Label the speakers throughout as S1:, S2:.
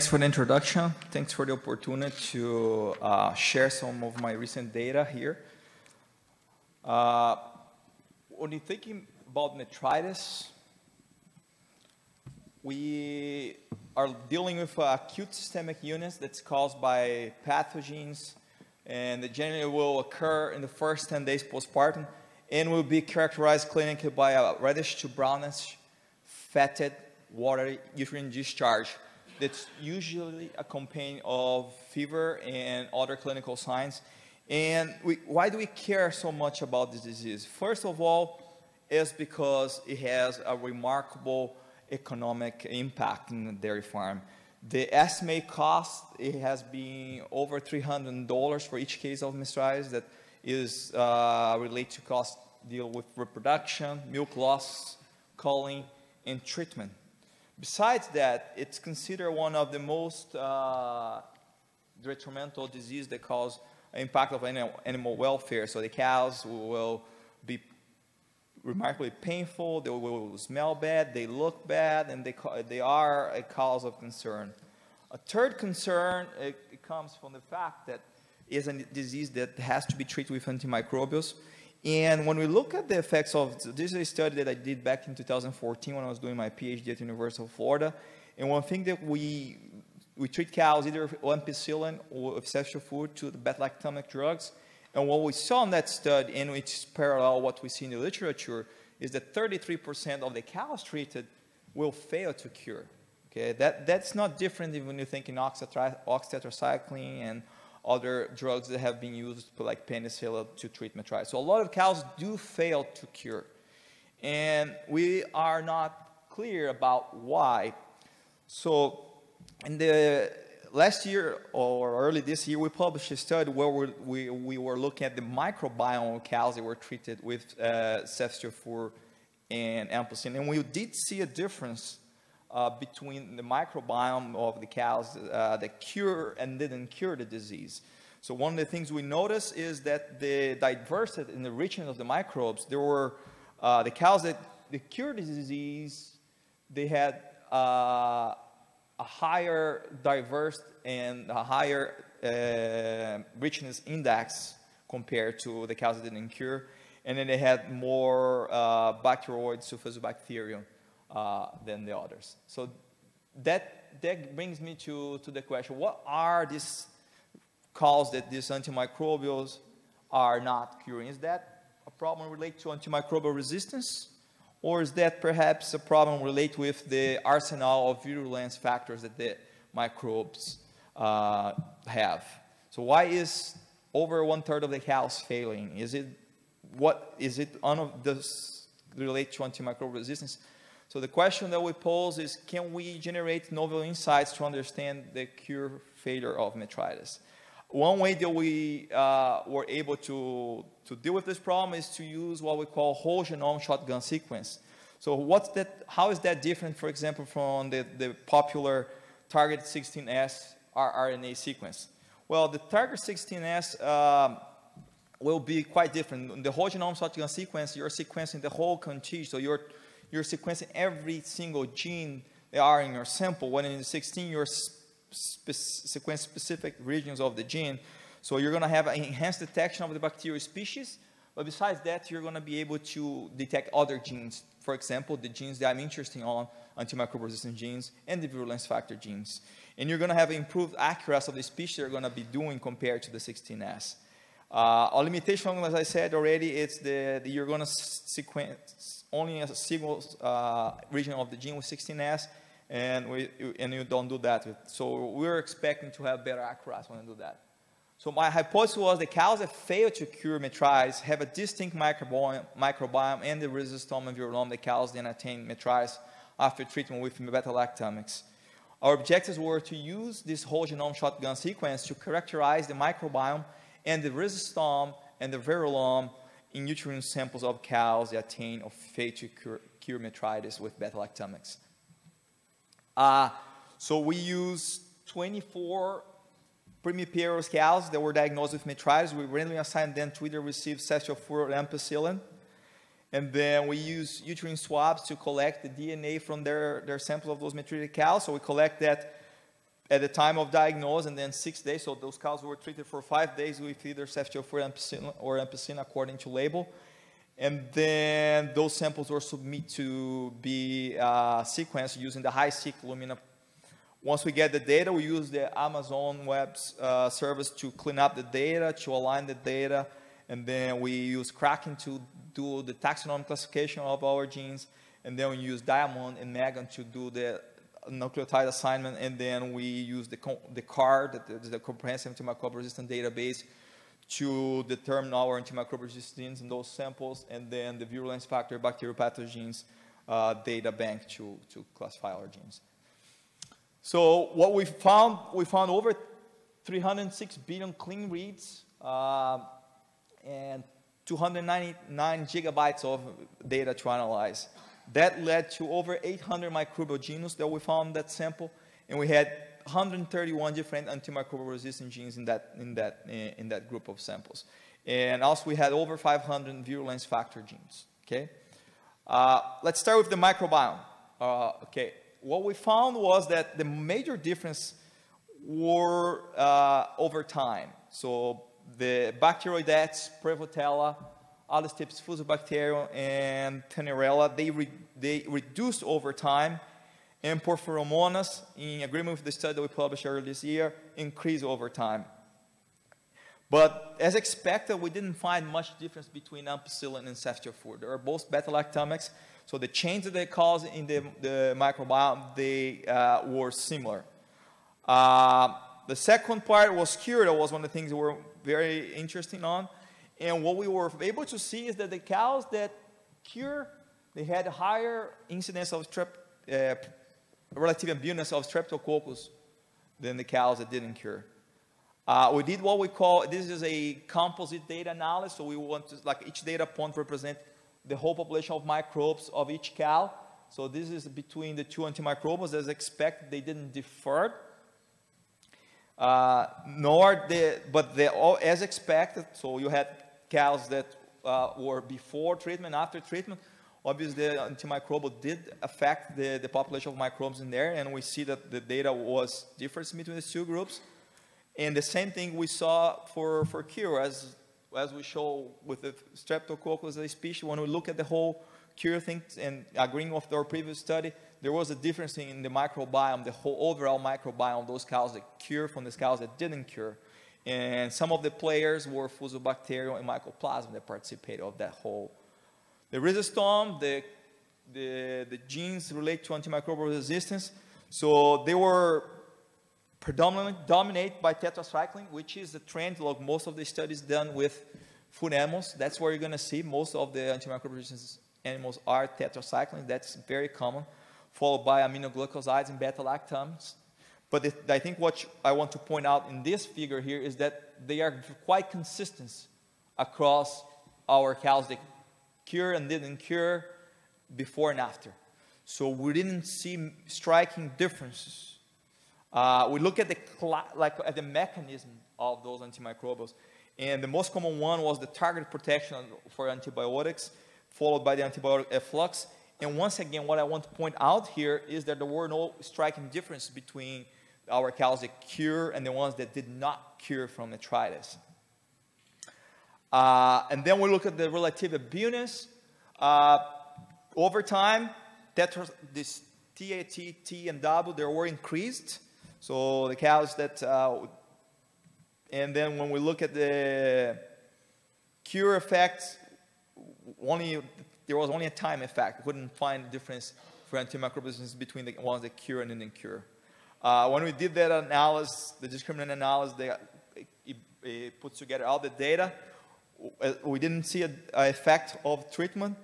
S1: Thanks for the introduction. Thanks for the opportunity to uh, share some of my recent data here. Uh, when you're thinking about metritis, we are dealing with acute systemic illness that's caused by pathogens, and it generally will occur in the first 10 days postpartum, and will be characterized clinically by a reddish to brownish, fetid, watery uterine discharge that's usually accompanied of fever and other clinical signs. And we, why do we care so much about this disease? First of all, is because it has a remarkable economic impact in the dairy farm. The estimated cost, it has been over $300 for each case of metritis that is uh, related to cost deal with reproduction, milk loss, culling, and treatment. Besides that, it's considered one of the most uh, detrimental disease that cause impact of animal, animal welfare. So the cows will be remarkably painful, they will smell bad, they look bad, and they, they are a cause of concern. A third concern it, it comes from the fact that it's a disease that has to be treated with antimicrobials. And when we look at the effects of, this is a study that I did back in 2014 when I was doing my PhD at University of Florida. And one thing that we, we treat cows either with ampicillin or with food to the beta-lactamic drugs. And what we saw in that study, and which parallel what we see in the literature, is that 33% of the cows treated will fail to cure. Okay, that, that's not different when you think in oxytetracycline and other drugs that have been used, like penicillin, to treat metritis. So a lot of cows do fail to cure. And we are not clear about why. So in the last year or early this year, we published a study where we, we, we were looking at the microbiome of cows that were treated with uh, and ampicillin. And we did see a difference uh, between the microbiome of the cows uh, that cure and didn't cure the disease. So one of the things we noticed is that the diversity in the richness of the microbes, there were uh, the cows that, that cured the disease, they had uh, a higher diverse and a higher uh, richness index compared to the cows that didn't cure. And then they had more uh, Bacteroides Fusobacterium uh, than the others. So that, that brings me to, to the question, what are these causes that these antimicrobials are not curing? Is that a problem related to antimicrobial resistance? Or is that perhaps a problem related with the arsenal of virulence factors that the microbes uh, have? So why is over one third of the cows failing? Is it what is it on of this relate to antimicrobial resistance? So the question that we pose is, can we generate novel insights to understand the cure failure of metritis? One way that we uh, were able to, to deal with this problem is to use what we call whole genome shotgun sequence. So what's that, how is that different, for example, from the, the popular target 16S rRNA sequence? Well, the target 16S um, will be quite different. The whole genome shotgun sequence, you're sequencing the whole contige, so you're you're sequencing every single gene that are in your sample, when in the 16 you're spe sequence specific regions of the gene. So you're going to have enhanced detection of the bacterial species, but besides that, you're going to be able to detect other genes. For example, the genes that I'm interested on, antimicrobial resistant genes and the virulence factor genes. And you're going to have improved accuracy of the species you're going to be doing compared to the 16S. Uh, a limitation, as I said already, it's the, the you're going to sequence only a single uh, region of the gene with 16S, and, we, and you don't do that. So we're expecting to have better accuracy when you do that. So my hypothesis was the cows that fail to cure metritis have a distinct microbiome, microbiome and the resistome and virulome the cows then attain metritis after treatment with beta-lactamics. Our objectives were to use this whole genome shotgun sequence to characterize the microbiome and the resistome and the virulome in uterine samples of cows that attain of failed to cure, cure metritis with beta-lactamics. Uh, so we use 24 primiparous cows that were diagnosed with metritis. We randomly assigned them to either receive ceftiofur or ampicillin. And then we use uterine swabs to collect the DNA from their, their samples of those metritic cows. So we collect that at the time of diagnosis and then six days. So those cows were treated for five days with either ceftiofur or ampicillin according to label. And then those samples were submitted to be uh, sequenced using the HiSeq Illumina. Once we get the data, we use the Amazon Web uh, Service to clean up the data, to align the data, and then we use Kraken to do the taxonomic classification of our genes, and then we use Diamond and Megan to do the nucleotide assignment, and then we use the, the CARD, the, the comprehensive antimicrobial resistant database, to determine our antimicrobial resistance in those samples, and then the virulence factor bacterial pathogens uh, data bank to, to classify our genes. So what we found, we found over 306 billion clean reads uh, and 299 gigabytes of data to analyze. That led to over 800 microbial genomes that we found in that sample, and we had 131 different antimicrobial resistant genes in that, in, that, in that group of samples. And also we had over 500 virulence factor genes, okay? Uh, let's start with the microbiome. Uh, okay, what we found was that the major difference were uh, over time. So the Bacteroidetes, Prevotella, Alistipes fusobacterium, and Tenarella, they, re they reduced over time, and Porphyromonas, in agreement with the study that we published earlier this year, increased over time. But as expected, we didn't find much difference between ampicillin and ceftiofur. They are both beta-lactamics, so the changes they cause in the, the microbiome, they uh, were similar. Uh, the second part was cure. That was one of the things we were very interesting on. And what we were able to see is that the cows that cure, they had higher incidence of strep, uh, relative abundance of streptococcus than the cows that didn't cure. Uh, we did what we call, this is a composite data analysis, so we want to, like each data point represent the whole population of microbes of each cow. So this is between the two antimicrobials as expected, they didn't differ. Uh, nor the, but they all as expected, so you had cows that uh, were before treatment, after treatment, obviously the antimicrobial did affect the, the population of microbes in there, and we see that the data was different between the two groups. And the same thing we saw for, for cure, as, as we show with the streptococcus a species, when we look at the whole cure thing and agreeing with our previous study, there was a difference in the microbiome, the whole overall microbiome, those cows that cure from the cows that didn't cure. And some of the players were Fusobacterium and Mycoplasma that participated of that whole. The resistome, the, the, the genes relate to antimicrobial resistance. So they were predominantly dominated by tetracycline, which is the trend like most of the studies done with food animals. That's where you're going to see most of the antimicrobial resistance animals are tetracycline. That's very common, followed by aminoglycosides and beta-lactams. But I think what I want to point out in this figure here is that they are quite consistent across our cows that cure and didn't cure before and after. So we didn't see striking differences. Uh, we look at the like at the mechanism of those antimicrobials, and the most common one was the target protection for antibiotics, followed by the antibiotic efflux. And once again, what I want to point out here is that there were no striking difference between our cows that cure and the ones that did not cure from metritis. Uh, and then we look at the relative abundance. Uh, over time, tetra, this TAT, T, and W, they were increased. So the cows that, uh, and then when we look at the cure effect, only there was only a time effect. We couldn't find a difference for antimicrobial between the ones that cure and didn't cure. Uh, when we did that analysis, the discriminant analysis, they, it, it together all the data. We didn't see an effect of treatment,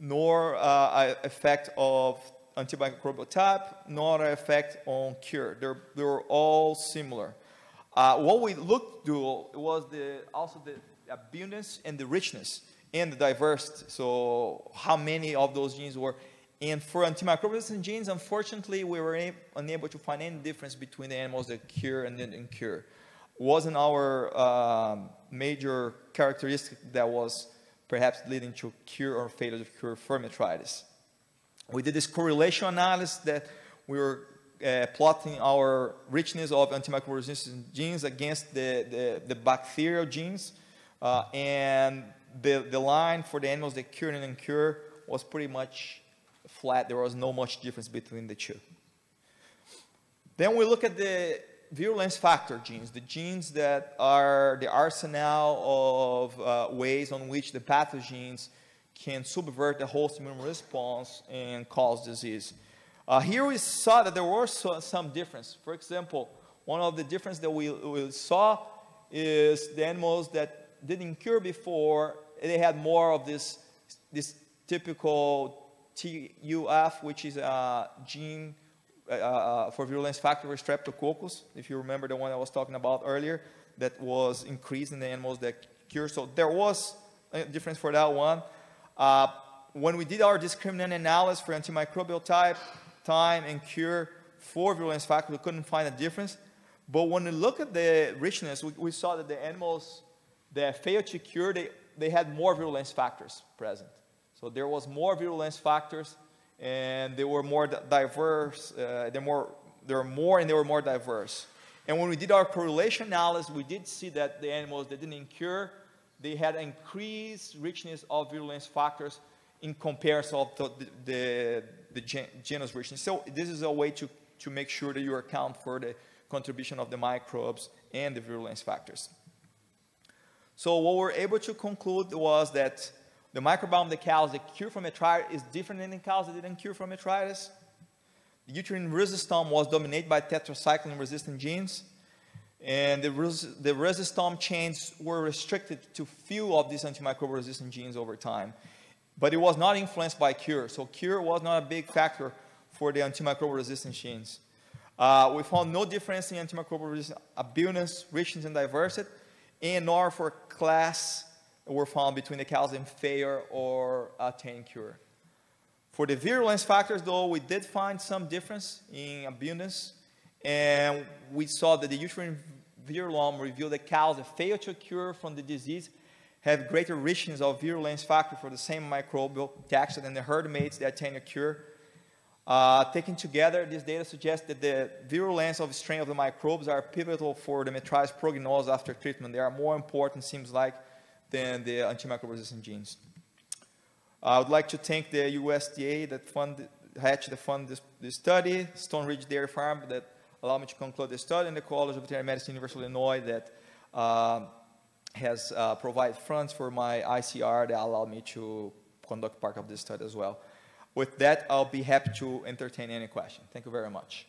S1: nor uh, effect of antimicrobial type, nor an effect on cure. They're, they were all similar. Uh, what we looked to was the, also the abundance and the richness and the diversity. So how many of those genes were and for antimicrobial resistant genes, unfortunately, we were unable to find any difference between the animals that cure and didn't cure. Wasn't our uh, major characteristic that was perhaps leading to cure or failure to cure fermetritis. We did this correlation analysis that we were uh, plotting our richness of antimicrobial resistance genes against the, the, the bacterial genes. Uh, and the, the line for the animals that cure and uncured was pretty much flat. There was no much difference between the two. Then we look at the virulence factor genes, the genes that are the arsenal of uh, ways on which the pathogens can subvert the host immune response and cause disease. Uh, here we saw that there was some difference. For example, one of the differences that we, we saw is the animals that didn't cure before, they had more of this, this typical TUF, which is a gene uh, uh, for virulence factor streptococcus, if you remember the one I was talking about earlier, that was increased in the animals that cure. So there was a difference for that one. Uh, when we did our discriminant analysis for antimicrobial type, time, and cure for virulence factor, we couldn't find a difference. But when we look at the richness, we, we saw that the animals that failed to cure, they, they had more virulence factors present. So there was more virulence factors and they were more diverse. Uh, they're more, there were more and they were more diverse. And when we did our correlation analysis, we did see that the animals that didn't cure, they had increased richness of virulence factors in comparison to the, the, the genus richness. So this is a way to, to make sure that you account for the contribution of the microbes and the virulence factors. So what we were able to conclude was that the microbiome that cows that cure from metritis is different than the cows that didn't cure from metritis. The uterine resistome was dominated by tetracycline-resistant genes, and the, the resistome chains were restricted to few of these antimicrobial resistant genes over time. But it was not influenced by cure, so cure was not a big factor for the antimicrobial resistant genes. Uh, we found no difference in antimicrobial resistance, abundance, richness, and diversity, and nor for class were found between the cows in failure or attain cure. For the virulence factors, though, we did find some difference in abundance, and we saw that the uterine virulome revealed that cows that failed to cure from the disease have greater richness of virulence factor for the same microbial taxa than the herd mates that attain a cure. Uh, taken together, this data suggests that the virulence of strain of the microbes are pivotal for the metritis prognosis after treatment. They are more important, seems like, than the antimicrobial resistant genes. I would like to thank the USDA that fund, Hatch that fund this, this study, Stone Ridge Dairy Farm that allowed me to conclude the study, and the College of Veterinary Medicine, University of Illinois that uh, has uh, provided funds for my ICR that allowed me to conduct part of this study as well. With that, I'll be happy to entertain any question. Thank you very much.